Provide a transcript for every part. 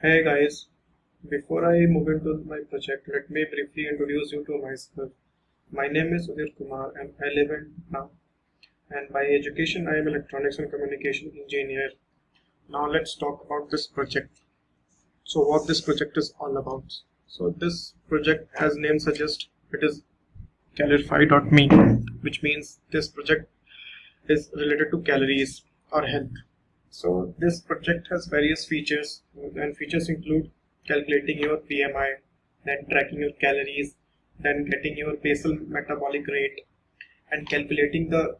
Hey guys, before I move into my project, let me briefly introduce you to myself. My name is Udit Kumar and I live in now. And by education, I am electronics and communication engineer. Now let's talk about this project. So what this project is all about. So this project, as name suggests, it is calorify.me, which means this project is related to calories or health. So this project has various features and features include calculating your BMI, then tracking your calories, then getting your basal metabolic rate and calculating the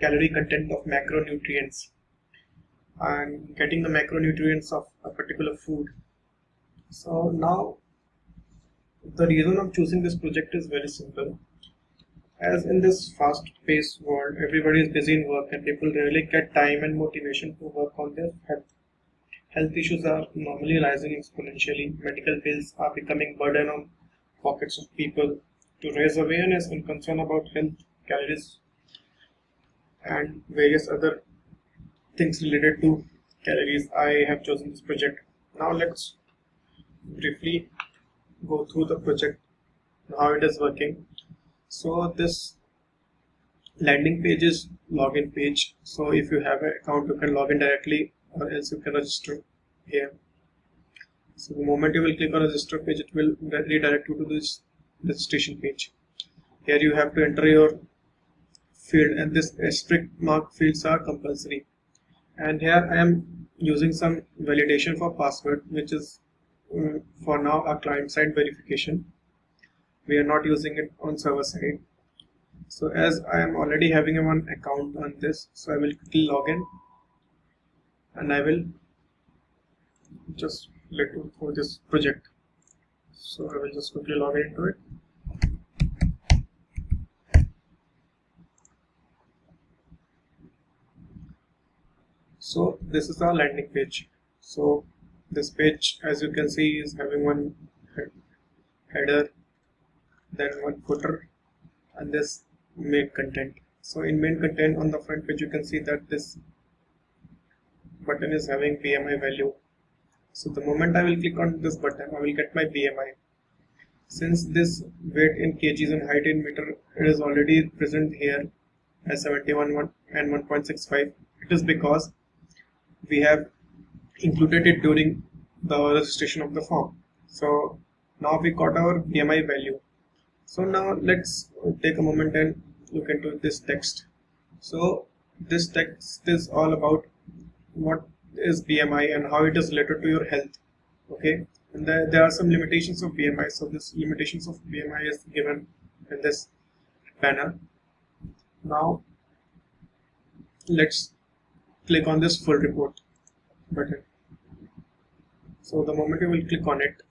calorie content of macronutrients and getting the macronutrients of a particular food. So now the reason of choosing this project is very simple as in this fast-paced world, everybody is busy in work and people rarely get time and motivation to work on their health. Health issues are normally rising exponentially. Medical bills are becoming burden on pockets of people. To raise awareness and concern about health, calories, and various other things related to calories, I have chosen this project. Now let's briefly go through the project, how it is working so this landing page is login page. So if you have an account you can log in directly or else you can register here. So the moment you will click on register page it will redirect you to this registration page. Here you have to enter your field and this strict mark fields are compulsory. And here I am using some validation for password which is um, for now a client side verification we are not using it on server side. So as I am already having one account on this so I will quickly log in. And I will just let go for this project. So I will just quickly log into it. So this is our landing page. So this page as you can see is having one header then one footer and this main content. So in main content on the front page you can see that this button is having BMI value. So the moment I will click on this button I will get my BMI since this weight in kgs and height in meter it is already present here as 71 and 1.65 it is because we have included it during the registration of the form. So now we got our BMI value so now let's take a moment and look into this text. So this text is all about what is BMI and how it is related to your health okay? And there, there are some limitations of BMI so this limitations of BMI is given in this banner now let's click on this full report button. So the moment you will click on it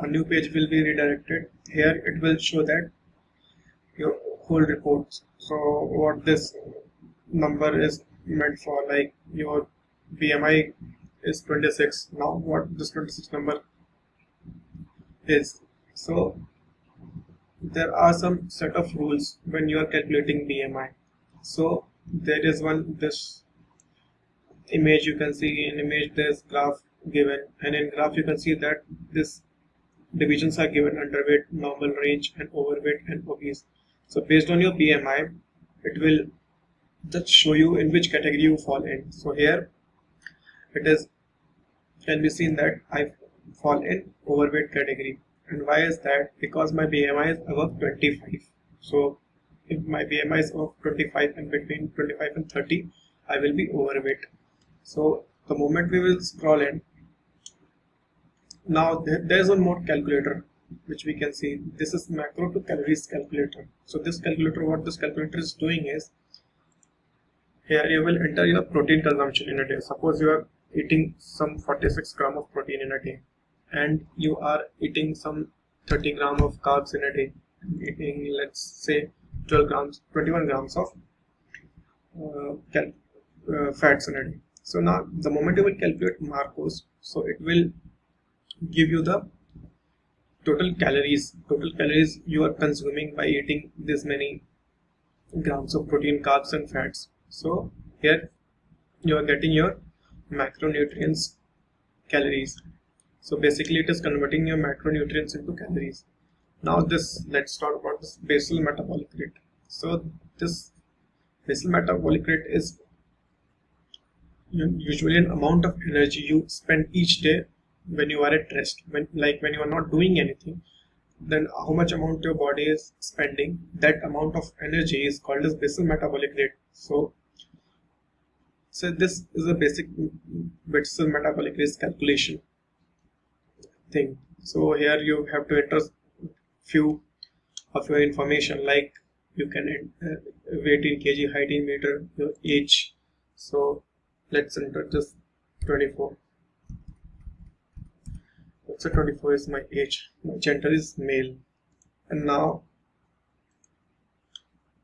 a new page will be redirected. Here it will show that your whole report. So what this number is meant for like your BMI is 26 now what this 26 number is. So there are some set of rules when you are calculating BMI so there is one this image you can see. In image there's graph given. And in graph you can see that this divisions are given underweight, normal range, and overweight and obese. So based on your BMI, it will just show you in which category you fall in. So here it is can be seen that I fall in overweight category. And why is that? Because my BMI is above 25. So if my BMI is above 25 and between 25 and 30, I will be overweight. So the moment we will scroll in, now there's one more calculator which we can see. This is macro to calories calculator. So this calculator what this calculator is doing is here you will enter your protein consumption in a day. Suppose you are eating some 46 gram of protein in a day and you are eating some 30 gram of carbs in a day. Eating let's say 12 grams 21 grams of uh, uh, fats in a day. So now the moment you will calculate macros so it will give you the total calories. Total calories you are consuming by eating this many grams of protein carbs and fats. So here you are getting your macronutrients calories. So basically it is converting your macronutrients into calories. Now this let's talk about this basal metabolic rate. So this basal metabolic rate is usually an amount of energy you spend each day when you are at rest when like when you are not doing anything then how much amount your body is spending that amount of energy is called as basal metabolic rate. So so this is a basic basal metabolic rate calculation thing. So here you have to enter few of your information like you can uh, weight in kg height in meter your age. So let's enter this 24 so 24 is my age. My gender is male. And now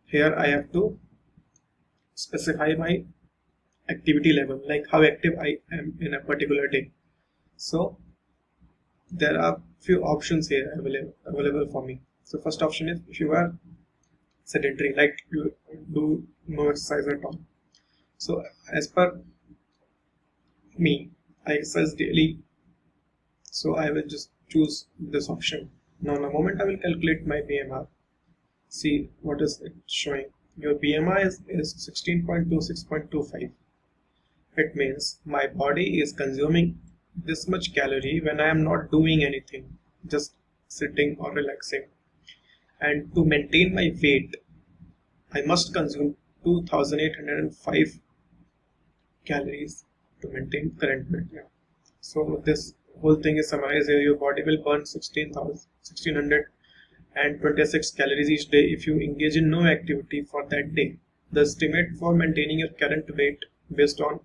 here I have to specify my activity level like how active I am in a particular day. So there are few options here available, available for me. So first option is if you are sedentary like you do no exercise at all. So as per me I exercise daily so I will just choose this option. Now in the moment I will calculate my BMR see what is it showing. Your BMI is, is 16.26.25 it means my body is consuming this much calorie when I am not doing anything just sitting or relaxing. And to maintain my weight I must consume 2805 calories to maintain current weight. Yeah. So this whole thing is summarized here. Your body will burn 1626 calories each day if you engage in no activity for that day. The estimate for maintaining your current weight based on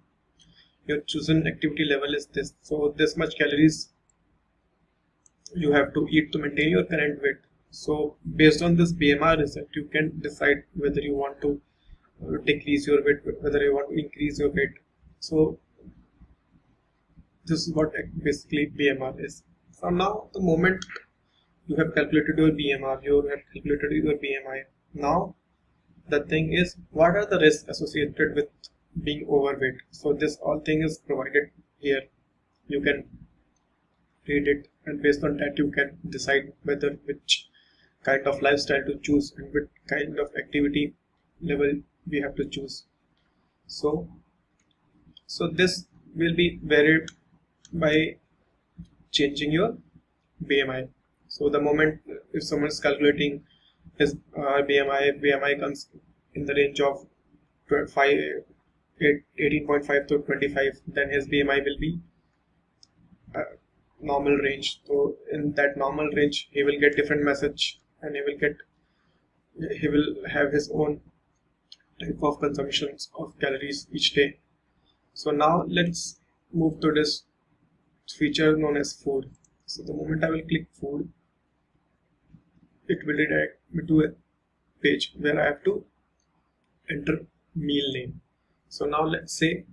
your chosen activity level is this. So this much calories you have to eat to maintain your current weight. So based on this BMR result, you can decide whether you want to uh, decrease your weight, whether you want to increase your weight. So this is what basically BMR is. So now the moment you have calculated your BMR, you have calculated your BMI. Now the thing is what are the risks associated with being overweight. So this all thing is provided here. You can read it and based on that you can decide whether which kind of lifestyle to choose and which kind of activity level we have to choose. So so this will be varied by changing your BMI. So the moment if someone is calculating his uh, BMI, BMI comes in the range of 18.5 to 25, then his BMI will be uh, normal range. So in that normal range, he will get different message and he will get he will have his own type of consumptions of calories each day. So now let's move to this feature known as food. So the moment I will click food, it will redirect me to a page where I have to enter meal name. So now let's say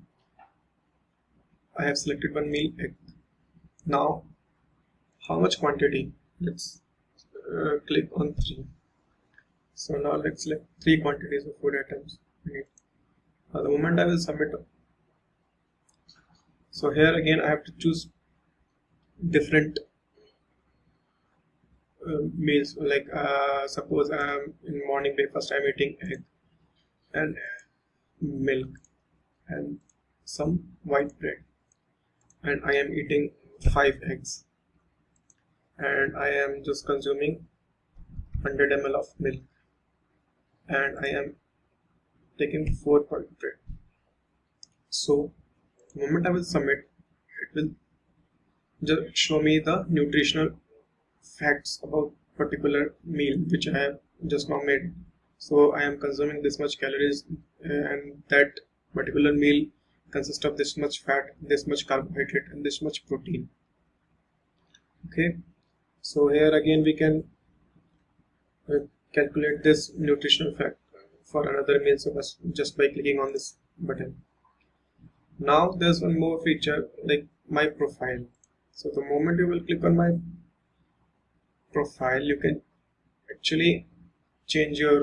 I have selected one meal egg. Now how much quantity? Let's uh, click on 3. So now let's select 3 quantities of food items. Now the moment I will submit so here again I have to choose different uh, meals. Like uh, suppose I'm in morning breakfast I'm eating egg and milk and some white bread. And I am eating five eggs. And I am just consuming 100 ml of milk. And I am taking four white bread. So the moment I will submit it will just show me the nutritional facts about particular meal which I have just now made. So I am consuming this much calories uh, and that particular meal consists of this much fat, this much carbohydrate and this much protein. Okay, so here again we can uh, calculate this nutritional fact for another meal so just by clicking on this button. Now there's one more feature like my profile so the moment you will click on my profile you can actually change your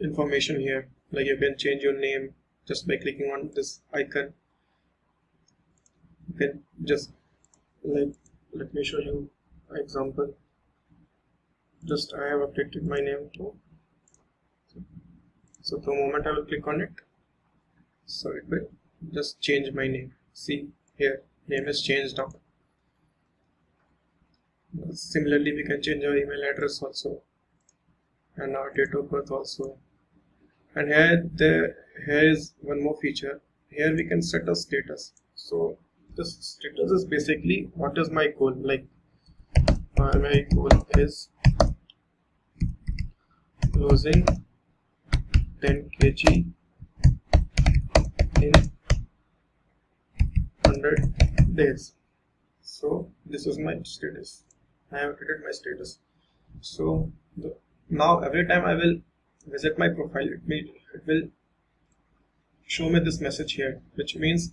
information here. Like you can change your name just by clicking on this icon. You can just like let me show you an example. Just I have updated my name to so the moment I will click on it so it will just change my name. See here name is changed now similarly we can change our email address also. And our date of birth also. And here there here is one more feature. Here we can set a status. So this status is basically what is my goal? Like uh, my goal is losing 10 kg in 100 days. So this is my status. I have created my status. So the, now every time I will visit my profile it, may, it will show me this message here which means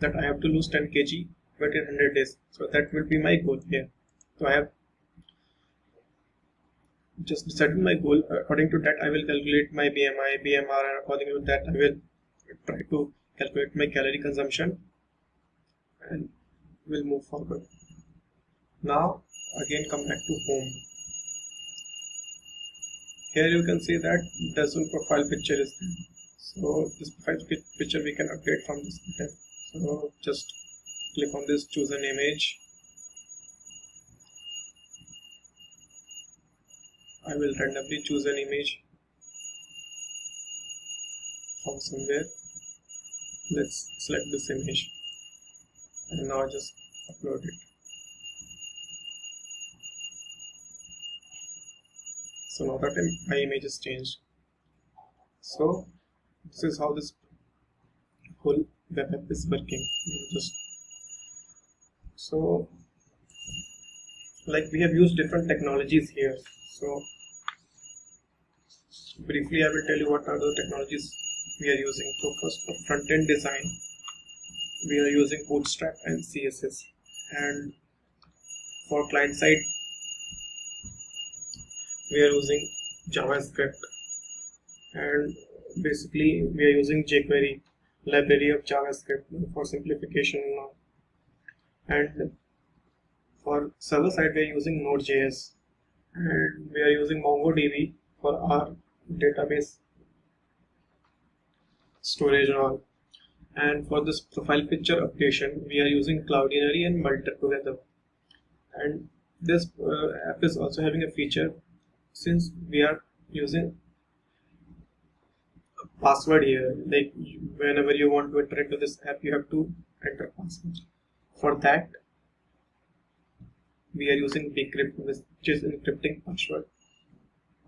that I have to lose 10 kg within 100 days. So that will be my goal here. So I have just setting my goal. According to that I will calculate my BMI BMR and according to that I will try to calculate my calorie consumption and we'll move forward. Now again come back to home. Here you can see that doesn't profile picture is there. So this profile picture we can update from this tab so just click on this choose an image. I will randomly choose an image from somewhere. Let's select this image and now I just upload it. So now that my image is changed. So this is how this whole web app is working. Just so like we have used different technologies here. So briefly I will tell you what are the technologies we are using. So first for front-end design we are using bootstrap and css and for client side we are using javascript. And basically we are using jquery library of javascript for simplification and for server side we are using node.js and we are using mongodb for our database storage and all and for this profile picture updation we are using cloudinary and multer together. And this uh, app is also having a feature. Since we are using password here like whenever you want to enter into this app you have to enter password. For that we are using bcrypt which is encrypting password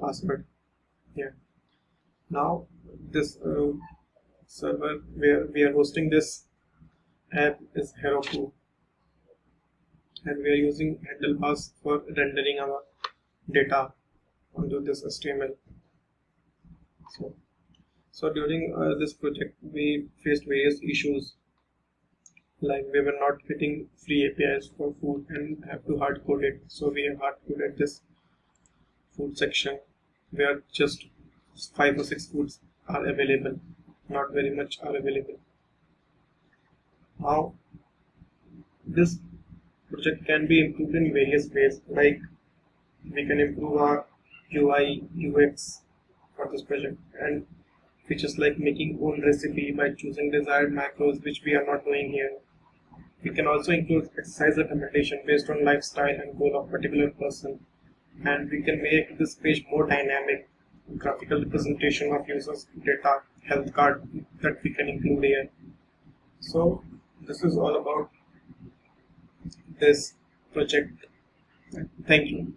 password. Yeah. Now this uh, server where we are hosting this app is Heroku and we are using handlebars for rendering our data onto this HTML. So, so during uh, this project, we faced various issues like we were not getting free APIs for food and have to hard code it. So we have hard coded this food section where just five or six foods are available, not very much are available. Now, this project can be improved in various ways, like we can improve our UI UX for this project and features like making own recipe by choosing desired macros which we are not doing here. We can also include exercise recommendation based on lifestyle and goal of particular person and we can make this page more dynamic graphical representation of users data health card that we can include here. So this is all about this project. Thank you